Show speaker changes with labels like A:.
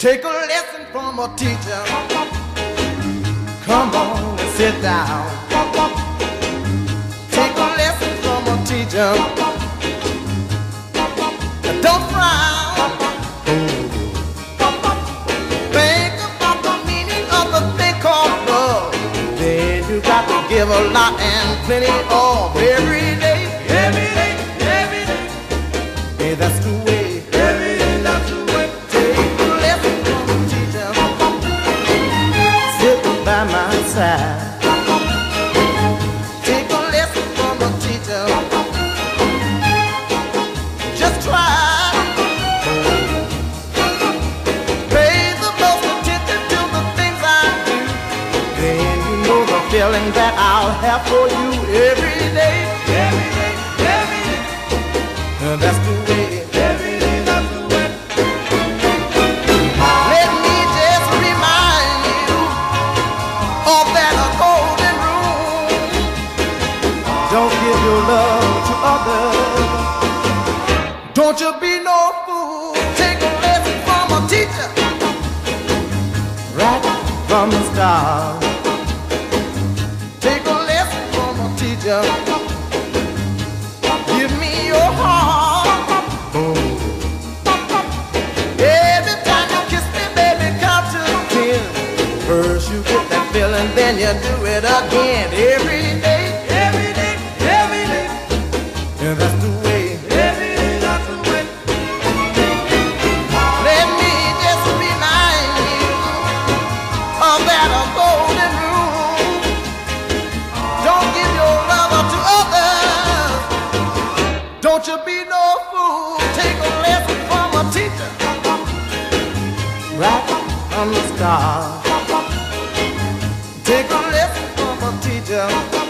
A: Take a lesson from a teacher. Come on and sit down. Take a lesson from a teacher. Don't frown. Think about the meaning of the thing called love. Then you got to give a lot and plenty of every day. By side. Take a lesson from a teacher. Just try. Pay the most attention to the things I do. Then you know the feeling that I'll have for you every day. Every day, Don't give your love to others. Don't you be no fool. Take a lesson from a teacher. Right from the start. Take a lesson from a teacher. Give me your heart. Every time you kiss me, baby, count to ten. First you get that feeling, then you do it again. Every day, from a teacher. Right from the start. Take a lesson from a teacher.